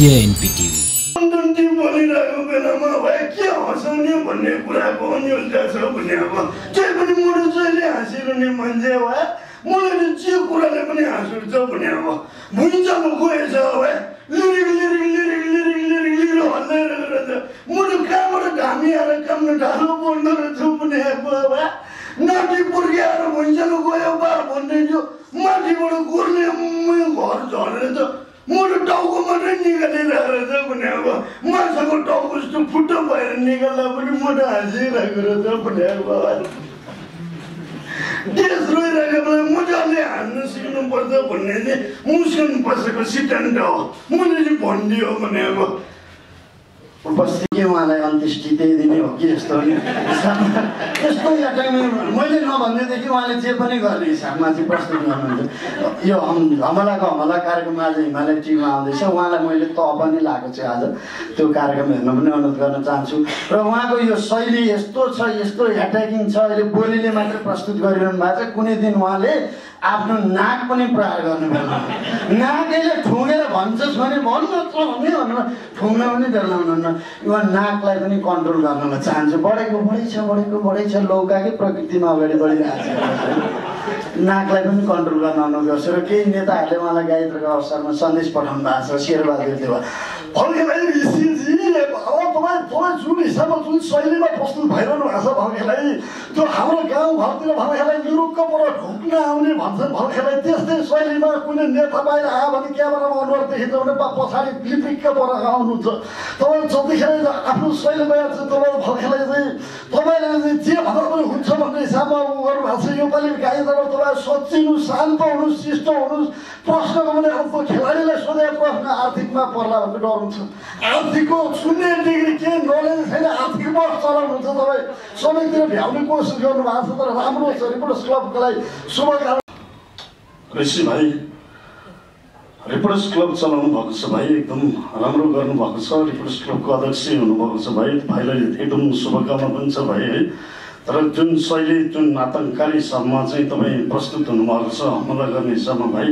Media एनपिटिभी मान्छे भए मलाई जे कुराले पनि भुइँचालो गएछ आएर ढालो पर्दो नाटी भुइँचालो गयो माथिबाट घर झरेर त मुटु टाउको मात्रै निकालिरहेको रहेछ भने अब माछाको टाउको जस्तो फुट्टो भएर निकाल्दा पनि मुटु हाँसिरहेको रहेछ भने अब देश रोइरहेको बेला मजाले हान्नु सिक्नुपर्छ भन्ने चाहिँ मुस्कान बसेको सिद्धान्त हो मैले चाहिँ भनिदियो भने अब बस्ती उहाँलाई अन्त्येष्टि त्यही दिने हो कि यस्तो यस्तो मैले नभन्दैदेखि उहाँले जे पनि गर्ने हिसाबमा चाहिँ प्रस्तुत गर्नुहुन्छ। यो हम हमलाको हमला कार्यक्रम आज हिमालय टिभीमा आउँदैछ। उहाँलाई मैले त पनि लगाएको छु आज त्यो कार्यक्रम हेर्न पनि अनुरोध गर्न चाहन्छु। र उहाँको यो शैली यस्तो छ यस्तो एट्याकिङ छ अहिले बोलीले मात्रै प्रस्तुत गरिरहनु भएको छ। कुनै दिन उहाँले आफ्नो नाक पनि प्रहार गर्नु नाकैले ठुँगेर भन्छस् भने भन्नु भने भन्नु ठुङ्न पनि डरलाउनुहुन्न उहाँ नाकलाई पनि कन्ट्रोल गर्न चाहन्छु बढेको बढै छ बढेको बढै छ लौकाकै प्रकृतिमा अगाडि बढिरहेको छ नाकलाई पनि कन्ट्रोल गर्न गर्छु र केही नेताहरूले उहाँलाई गायत्रको अवसरमा सन्देश पठाउनु भएको छ शेरबहादुर देवा फर्केलाई ऋषिजी अब तपाईँ तपाईँ जुन हिसाबमा जुन शैलीमा प्रस्तुत भइरहनु भएको छ भर्खेलाई त्यो हाम्रो गाउँघरतिर भर्खेलाई युरोपको पर ढुक्न आउने भन्छन् भर्खेलाई त्यस्तै शैलीमा कुनै नेता बाहिर आयो भने क्यामेरामा अनुहार देखिन्छ भने पछाडि लिपिक्क पर आउनुहुन्छ तपाईँ जतिखेर आफ्नो शैली गएर चाहिँ तपाईँ भर्खेलाई चाहिँ तपाईँले चाहिँ जे भन्दा पनि हुन्छ भन्ने हिसाबमा उ गर्नुभएको छ। योपालि गाईबाट तपाईँ सचिनु शान्त हुनुहोस् शिष्ट हुनुहोस् प्रश्नको पनि अर्को खेलाडीलाई सोधेको प्रश्न आर्थिकमा पर्ला भन्ने डर हुन्छ आर्थिकको शून्य डिग्री केही नलेज छैन आर्थिकमा चलाउनुहुन्छ तपाईँ सबैतिर भ्याउने कोसिस गर्नुभएको छ तर राम्रो छ रिपोर्टर्स क्लबको लागि शुभकामना ऋषि भाइ रिपोर्टर्स क्लब चलाउनु भएको छ भाइ एकदम राम्रो गर्नुभएको छ रिपोर्टर्स क्लबको अध्यक्ष हुनुभएको छ भाइ भाइलाई एकदम शुभकामना पनि छ भाइ है तर जुन शैली जुन आतङ्ककारी हिसाबमा चाहिँ तपाईँ प्रस्तुत हुनुभएको छ हमला गर्ने हिसाबमा भाइ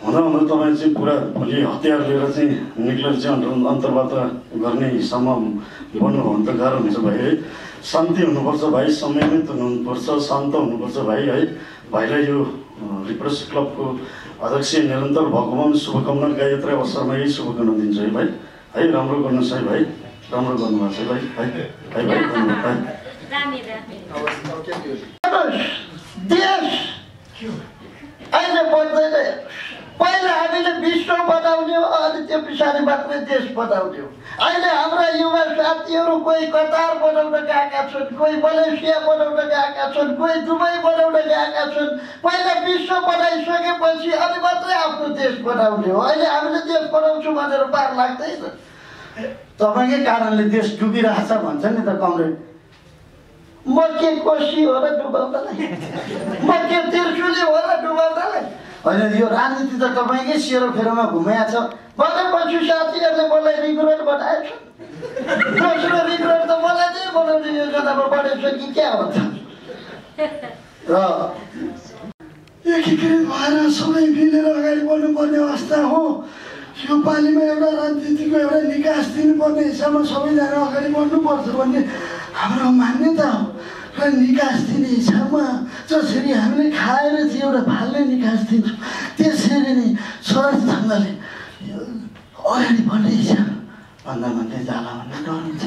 हुँदा हुँदा तपाईँ चाहिँ पुरा भोलि हतियार लिएर चाहिँ निक्लेर चाहिँ अन्तर अन्तर्वार्ता गर्ने हिसाबमा बन्नु भने त गाह्रो हुन्छ भाइ है। शान्ति हुनुपर्छ भाइ संयमित हुनुपर्छ शान्त हुनुपर्छ भाइ है। भाइलाई यो रिप्रेस क्लबको अध्यक्ष निरन्तर भगवान् शुभकामना गायत्री अवसरमा यही शुभकामना दिन्छु है भाइ। है राम्रो गर्नुहोस् है भाइ राम्रो गर्नुभएको छ भाइ। है है भाइ धन्यवाद भाइ। देश अहिले बन्दैन पहिला हामीले विश्व बनाउने हो अनि त्यो पछाडि मात्रै देश बनाउने हो अहिले हाम्रा युवा साथीहरू कोही कतार बनाउन गएका छन् कोही मलेसिया बनाउन गएका छन् कोही दुबई बनाउन गएका छन् पहिला विश्व बनाइसकेपछि अनि मात्रै आफ्नो देश बनाउने हो अहिले हामीले देश बनाउँछौँ भनेर पार लाग्दैन तपाईँकै कारणले देश डुबिरहेछ भन्छ नि त कमरेड म के कोसी हो र डुबाउँदालाई म के तिर्सुली हो र डुबाउँदालाई होइन यो राजनीति त तपाईँकै सेरोफेरोमा घुमाएको छ। भनेपछि साथीहरूले मलाई रिग्रेट बनाएछ दोस्रो रिग्रेट त मलाई चाहिँ बनाउने योजनामा बढेछ कि क्या हो? त र एकीकृत भएर सबै मिलेर अगाडि बढ्नुपर्ने अवस्था हो। यो पालिमा एउटा राजनीतिको एउटा निकास दिनुपर्ने हिसाबमा सबैजना अगाडि बढ्नुपर्छ भन्ने हाम्रो मान्यता हो। निकास दिने हिसाबमा जसरी हामीले खाएर चाहिँ एउटा फाल्ने निकास दिन्छौँ त्यसरी नै सहज ढङ्गले अगाडि हिसाब भन्दा भन्दै जाला भन्ने डर हुन्छ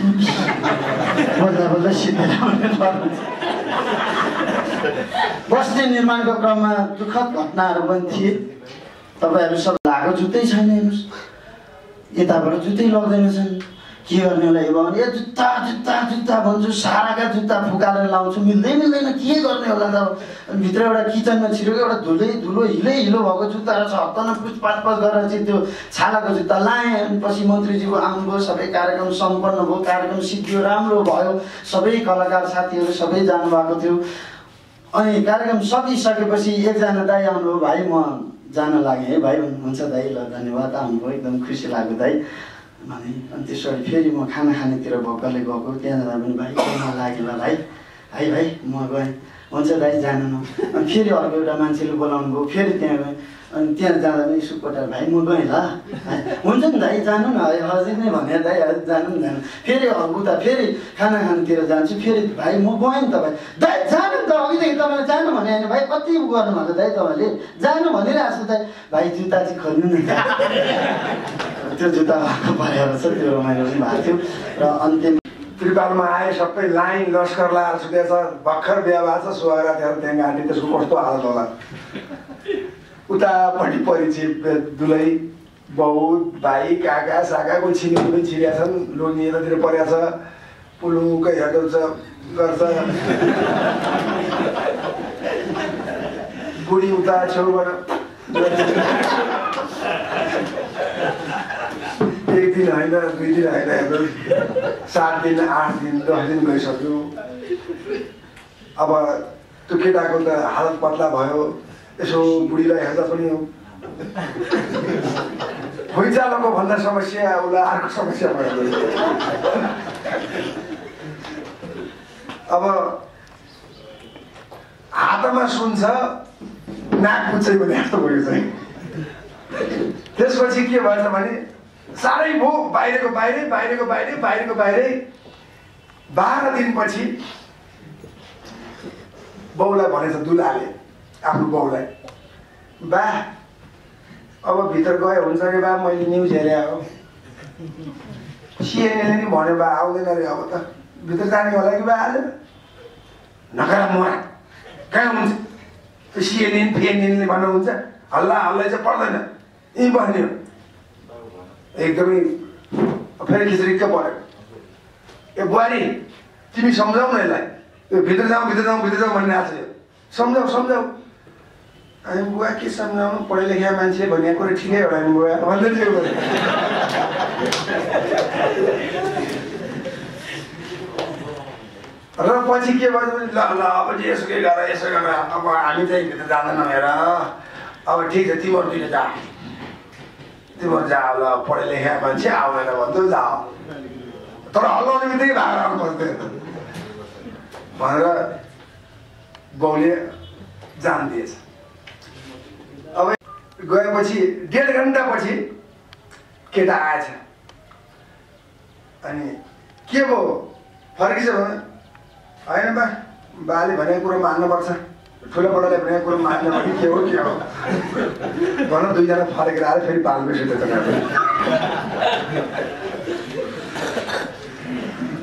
बोल्दा बस्ती निर्माणको क्रममा दुःखद घटनाहरू पनि थिए तपाईँहरू सब भएको जुत्तै छैन हेर्नुहोस् यताबाट जुत्तै लग्दैनछन् के गर्ने होला यो भने ए जुत्ता जुत्ता जुत्ता भन्छु साराका जुत्ता फुकालेर लाउँछु मिल्दै मिल्दैन के गर्ने होला त? भित्र एउटा किचनमा छिरेको एउटा धुलै धुलो हिलै हिलो भएको जुत्ताहरू छ हप्तामा पुछपाछ गरेर चाहिँ त्यो छालाको जुत्ता लाएँ। अनि पछि मन्त्रीजीको आउनुभयो सबै कार्यक्रम सम्पन्न भयो कार्यक्रम सिद्धियो राम्रो भयो। सबै कलाकार साथीहरू सबै जानुभएको थियो। अनि कार्यक्रम सकिसकेपछि एकजना दाई आउनुभयो भाइ म जान लागेँ है भाइ हुन्छ दाइ ल धन्यवाद आउनुभयो एकदम खुसी लाग्यो दाइ भने अनि त्यसो फेरि म खाना खानेतिर भक्कले गएको त्यहाँ जाँदा पनि भाइ लाग्यो ल भाइ है भाइ म गएँ। हुन्छ दाइ जानु न। अनि फेरि अर्को एउटा मान्छेले बोलाउनु भयो फेरि त्यहाँ गएँ। अनि त्यहाँ जाँदा पनि यसो कोटार भाइ म गएँ ल। हुन्छ नि दाइ जानु न। अझै नै भने दाइ अझै जानु नि जानु। फेरि उता फेरि खाना खानुतिर जान्छु फेरि भाइ म गएँ नि तपाईँ दाइ जानु नि त अघिदेखि तपाईँले जानु भने होइन भाइ कति गर्नुभएको दाइ तपाईँले? जानु भनिरहेको छु दाइ। भाइ जुत्ता चाहिँ खोल्नु नि त्यो जुत्ता परेर छ त्यो रमाइलो पनि भएको थियो। र अन्तिम त्रिपालमा आए सबै लाइन लस्कर लाएर छुटेछ भर्खर बिहा भएको छ सुहागरातीहरू त्यहाँ गाँटी त्यसको कस्तो हालत होला। उतापट्टि परिचय दुलै बाउ भाइ काका साकाको छिमेकी पनि छिरिया छन् लोनी यतातिर परेको छ पुलुकै हेर्दछ गर्छ। बुढी उता छेउबाट। दिन होइन दुई दिन होइन हेर्नु सात दिन आठ दिन दस दिन गइसक्यो। अब त्यो केटाको त हालत पत्ला भयो यसो बुढीलाई हेर्दा पनि भुइँचालोको भन्दा समस्या उसलाई अर्को समस्या भयो। अब हातमा सुन्छ नाक पुच्छै भने जस्तो भयो चाहिँ। त्यसपछि के भएछ भने साह्रै भो बाहिरको बाहिरै बाहिरको बाहिरै बाहिरको बाहिरै। बाह्र दिनपछि बाउलाई भनेछ दुलाले आफ्नो बाउलाई बा अब भित्र गए हुन्छ कि बा? मैले न्युज हेरेँ हो सिएनएले नि भन्यो बा आउँदैन अरे अब त। भित्र जाने होला कि बा आज? नगरा मरा कहाँ हुन्छ? सिएनएन फिएनएनले भन्नुहुन्छ। हल्ला हल्ला चाहिँ पर्दैन। यहीँ बस्ने एकदमै फेरि खिचरिक्क पऱ्यो। ए बुहारी तिमी सम्झाउ न यसलाई। यो भित्र जाउँ भित्र जाउँ भित्र जाउँ भन्ने आएको छ। सम्झाउ सम्झाउ अनि बुवा के सम्झाउनु? पढे लेखेका मान्छे भनेको कुरो ठिकै होला नि बुवा। भन्दै थियो। र पछि के भयो? भने ल ल अब यसो के गर यसो गर। अब हामी चाहिँ भित्र जाँदैनौँ हेर। अब ठिक छ तिमीहरू दुइटा जा। तिमीहरू जा ल पढे लेखेका मान्छे आउँदैन भन्थ्यो जा तर हल्लाउने बित्तिकै भाग आउनु पर्दैन भनेर बाउले जान दिएछ। अब गएपछि डेढ घन्टापछि केटा आएछ। अनि के भयो? फर्किछ भने। होइन बा बाले भनेको कुरो मान्नुपर्छ। ठुलो बडाले भनेको कुरो मान्नु भने के हो के हो? भन दुईजना फर्केर आएर फेरि पाल्नु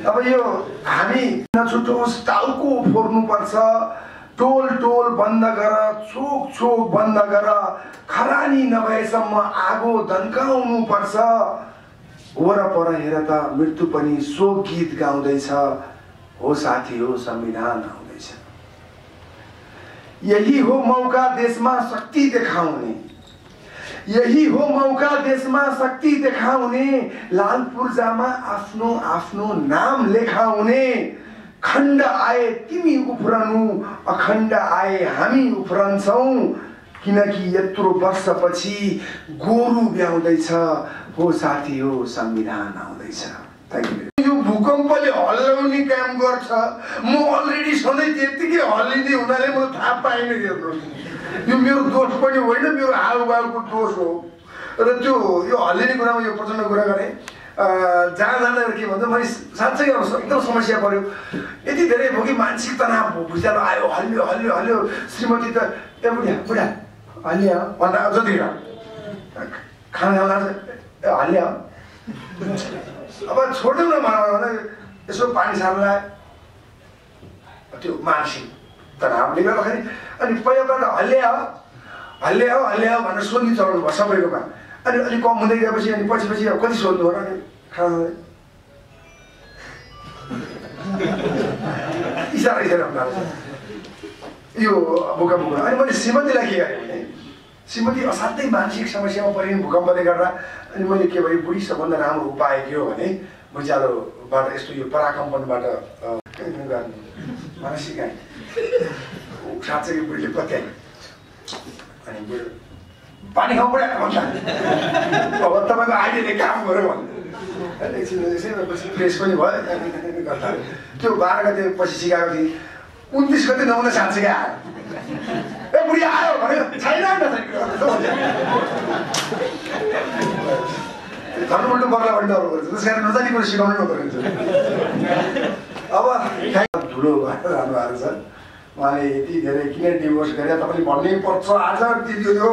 अब यो हामी नछुटोस् टाउको फोर्नुपर्छ। टोल टोल बन्द गर चोक चोक बन्द गर। खरानी नभएसम्म आगो धन्काउनु पर्छ वरपर हेर त मृत्यु पनि सो गीत गाउँदैछ। हो साथी हो संविधान आउँदैछ यही हो मौका देशमा शक्ति देखाउने। यही हो मौका देशमा शक्ति देखाउने लाल पूर्जामा आफ्नो आफ्नो नाम लेखाउने। खण्ड आए तिमी उफ्रनु अखण्ड आए हामी उफ्रन्छौँ। किनकि यत्रो वर्षपछि गोरु ब्याउँदैछ। हो साथी हो संविधान आउँदैछ। थ्याङ्क यू भूकम्पले हल्लाउने काम गर्छ। म अलरेडी सधैँ त्यत्तिकै हल्लिँदै हुनाले म थाहा पाइनँ हेर्नुहोस्। यो मेरो दोष पनि होइन मेरो हालबालको दोष हो। र त्यो यो हल्लिने कुरामा यो प्रचण्ड कुरा गरेँ जहाँ जाँदा के भन्छ मैले साँच्चै एकदम समस्या पऱ्यो। यति धेरै भयो कि मानसिक तनाव भुइँचालो आयो हल्लियो हल्लियो हल्लियो। श्रीमती त ए बुढा बुढा हल्लियो। भन्दा जतिखेर खाना खाना अब छोड्यौँ न भन्दा यसो पानी सार्नलाई त्यो मानसिक तनावले गर्दाखेरि अनि पहिलाबाट हल्ल्या हल्ल्या हल्ल्या भनेर सोध्नु चलाउनु भयो सबैकोमा। अनि अलिक कम हुँदै गएपछि अनि पछि पछि अब कति सोध्नु हो र अनि खाना इसारा इसारा यो भूकम्प अनि मैले श्रीमतीलाई के गरेँ भने श्रीमती असाध्यै मानसिक समस्यामा परिन् भूकम्पले गर्दा अनि मैले के भयो बुढी सबभन्दा राम्रो उपाय के हो भने भुइँचालोबाट यस्तो यो पराकम्पनबाट सिकाएँ साँच्चै बुढीले पत्याए अनि पानी खाउँ पऱ्यो भन्दा अब तपाईँको आइडियाले काम गऱ्यो भन्दा एकछिन एकछिन पछि फ्रेस पनि भयो। त्यो बाह्र गते पछि सिकाएको थिएँ। उन्तिस गते नहुने साँच्चीकै आयो। बुढी आयो भन्यो छैन झन् उल्टो बग्ला भन्ने डर गर्छ त्यस कारण नजाने कुरो सिकाउनु भएर जानु उहाँले यति धेरै किन डिभोर्स गरे तपाईँले भन्नै पर्छ आज त्यो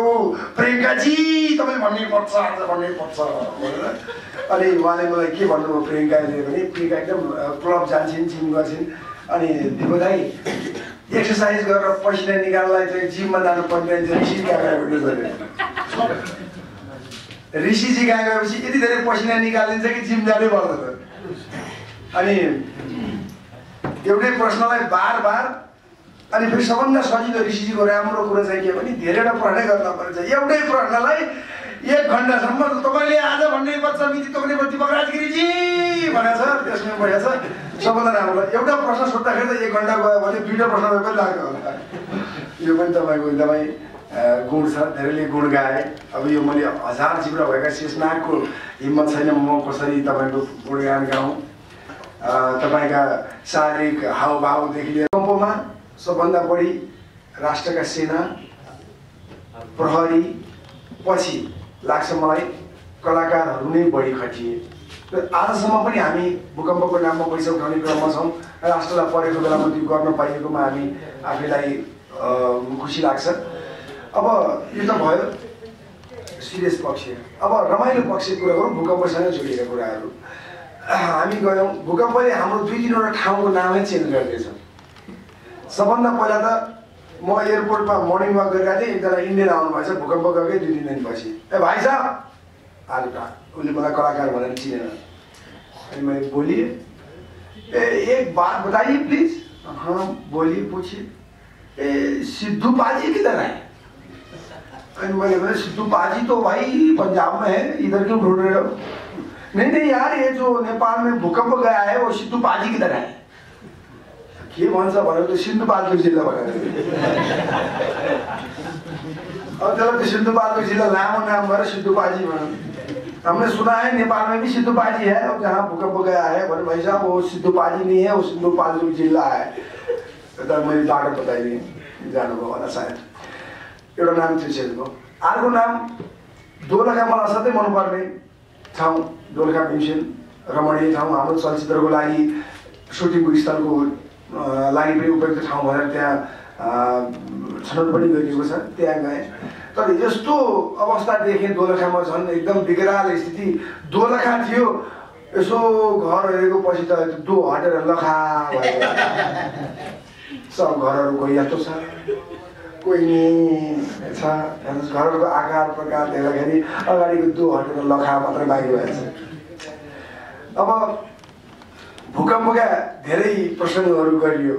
प्रियङ्काजी तपाईँले भन्नै पर्छ आज भन्नै पर्छ भनेर अनि उहाँले मलाई के भन्नुभयो प्रियङ्काले भने प्रियङ्का एकदम क्लब जान्छन् जिम गर्छिन् अनि दिपो दाई एक्सर्साइज गरेर पसिना निकाल्नलाई चाहिँ जिममा जानु पर्ने ऋषि ऋषिजी कहाँ गएपछि यति धेरै पसिना निकालिन्छ कि जिम जानै पर्दैन अनि एउटै प्रश्नलाई बार बार अनि फेरि सबभन्दा सजिलो ऋषिजीको राम्रो कुरो चाहिँ के भने धेरैवटा प्रश्नै गर्न पर्छ एउटै प्रश्नलाई एक घन्टासम्म तपाईँले आज भन्ने पर्छ मिति तोक्ने पर्छ दिपक भनेको छ त्यसमा बढिया छ। सबभन्दा राम्रो एउटा प्रश्न सोद्धाखेरि त एक घन्टा गयो भने दुईवटा प्रश्न पनि लाग्यो यो पनि तपाईँको एकदमै गुण छ धेरैले गुण गाए। अब यो मैले हजार जिब्रा भएका शेषनागको हिम्मत छैन म कसरी तपाईँको गुणगान गाउँ? तपाईँका शारीरिक हावभावदेखि लिएर कम्पोमा सबभन्दा बढी राष्ट्रका सेना प्रहरी पछि लाग्छ मलाई। कलाकारहरू नै बढी खटिए। र आजसम्म पनि हामी भूकम्पको नाममा पैसा उठाउने क्रममा छौँ राष्ट्रलाई परेको बेलामा त्यो गर्न पाइएकोमा हामी आफैलाई खुसी लाग्छ। अब यो त भयो सिरियस पक्ष। अब रमाइलो पक्ष कुरा गरौँ भूकम्पसँग जोडिएका कुराहरू। हामी गयौँ। भूकम्पले हाम्रो दुई तिनवटा ठाउँको नामै चेन्ज गरिदिएछ सबभन्दा पहिला त म एयरपोर्टमा मर्निङ वाक गरिरहेको थिएँ, एकजना इन्डियन आउनुभएछ भूकम्प गएकै दुई तिन दिनपछि ए भाइ साहब! आज उसले मलाई कलाकार भनेर चिनेन। बोलिए, ए, एक बात बताइए प्लीज़। हाँ बोलिए, पूछिए। ए, सिद्धू पाजी किधर है? मैले भने, सिद्धू पाजी तो भाई पंजाब में है, इधर क्यों ढूंढ रहे हो? नहीं नहीं यार, ये जो नेपाल में भूकंप गया है, वो सिद्धू पाजी किधर है? के भन्छ त्यो सिन्धुपाल्चोक जिल्ला भनेर अब त्यसलाई त्यो सिन्धुपाल्चोक जिल्ला लामो नाम गरेर सिद्धूपाजी भनौँ। हमने सुना है नेपाल में भी सिद्धूपाजी है। जहाँ भूकंप गया है भने भाई साहब वो सिद्धूपाजी नहीं है वो जिल्ला है। त मैले बाटो बताइदिएँ जानुभयो होला सायद। एउटा नाम थियो भयो अर्को नाम दोलखा मलाई असाध्यै मनपर्ने ठाउँ दोलखा भीमसेन रमणीय ठाउँ हाम्रो चलचित्रको लागि सुटिङको स्थलको लागि पनि उपयुक्त ठाउँ भनेर त्यहाँ छनौट पनि गरिएको छ त्यहाँ गएँ। तर यस्तो अवस्था देखेँ दोलखामा झन् एकदम बिग्राल स्थिति। दोलखा थियो यसो घर हेरेको पछि त दो हटेर लखा भयो। सब घरहरू कोही यस्तो छ कोही नि छ। घरहरूको आकार प्रकार हेर्दाखेरि अगाडिको दो हटेर लखा मात्रै बाँकी भएछ। अब भूकम्पका धेरै प्रसङ्गहरू गरियो।